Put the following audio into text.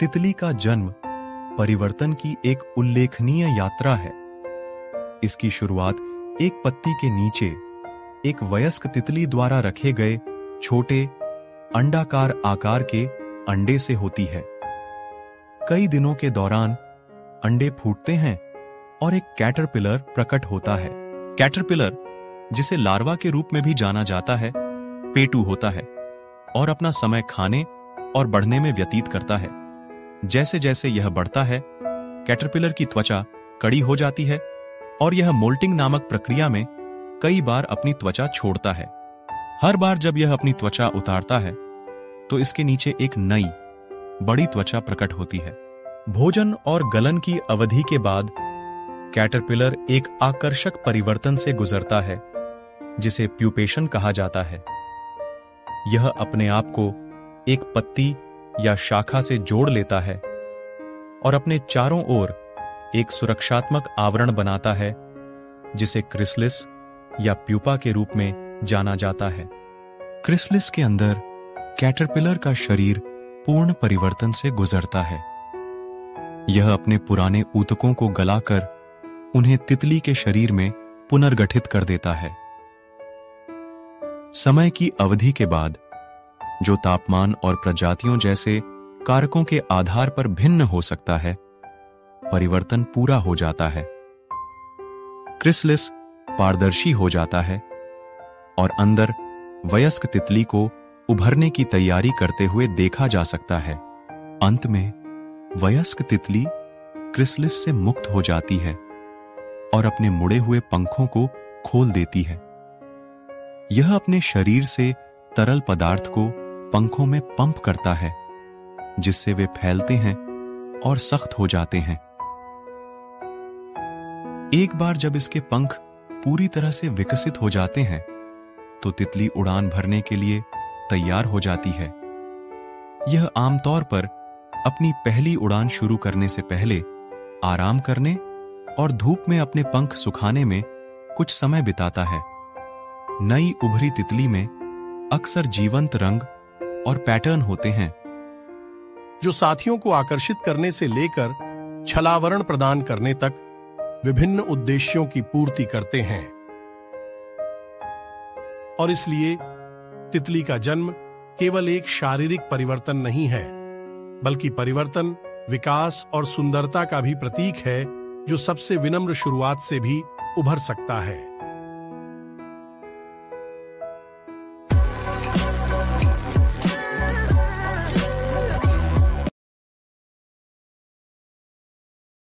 तितली का जन्म परिवर्तन की एक उल्लेखनीय यात्रा है। इसकी शुरुआत एक पत्ती के नीचे एक वयस्क तितली द्वारा रखे गए छोटे, अंडाकार आकार के अंडे से होती है। कई दिनों के दौरान अंडे फूटते हैं और एक कैटरपिलर प्रकट होता है। कैटरपिलर, जिसे लार्वा के रूप में भी जाना जाता है, पेटू होता है और अपना समय खाने और बढ़ने में व्यतीत करता है। जैसे जैसे यह बढ़ता है, कैटरपिलर की त्वचा कड़ी हो जाती है और यह मोल्टिंग नामक प्रक्रिया में कई बार अपनी त्वचा छोड़ता है। हर बार जब यह अपनी त्वचा उतारता है तो इसके नीचे एक नई, बड़ी त्वचा प्रकट होती है। भोजन और गलन की अवधि के बाद कैटरपिलर एक आकर्षक परिवर्तन से गुजरता है, जिसे प्यूपेशन कहा जाता है। यह अपने आप को एक पत्ती या शाखा से जोड़ लेता है और अपने चारों ओर एक सुरक्षात्मक आवरण बनाता है, जिसे क्रिसलिस या प्यूपा के रूप में जाना जाता है। क्रिसलिस के अंदर कैटरपिलर का शरीर पूर्ण परिवर्तन से गुजरता है। यह अपने पुराने ऊतकों को गलाकर उन्हें तितली के शरीर में पुनर्गठित कर देता है। समय की अवधि के बाद जो तापमान और प्रजातियों जैसे कारकों के आधार पर भिन्न हो सकता है, परिवर्तन पूरा हो जाता है। क्रिसलिस पारदर्शी हो जाता है और अंदर वयस्क तितली को उभरने की तैयारी करते हुए देखा जा सकता है। अंत में वयस्क तितली क्रिसलिस से मुक्त हो जाती है और अपने मुड़े हुए पंखों को खोल देती है। यह अपने शरीर से तरल पदार्थ को पंखों में पंप करता है, जिससे वे फैलते हैं और सख्त हो जाते हैं। एक बार जब इसके पंख पूरी तरह से विकसित हो जाते हैं तो तितली उड़ान भरने के लिए तैयार हो जाती है। यह आमतौर पर अपनी पहली उड़ान शुरू करने से पहले आराम करने और धूप में अपने पंख सुखाने में कुछ समय बिताता है। नई उभरी तितली में अक्सर जीवंत रंग और पैटर्न होते हैं। जो साथियों को आकर्षित करने से लेकर छलावरण प्रदान करने तक विभिन्न उद्देश्यों की पूर्ति करते हैं। और इसलिए तितली का जन्म केवल एक शारीरिक परिवर्तन नहीं है, बल्कि परिवर्तन, विकास और सुंदरता का भी प्रतीक है, जो सबसे विनम्र शुरुआत से भी उभर सकता है।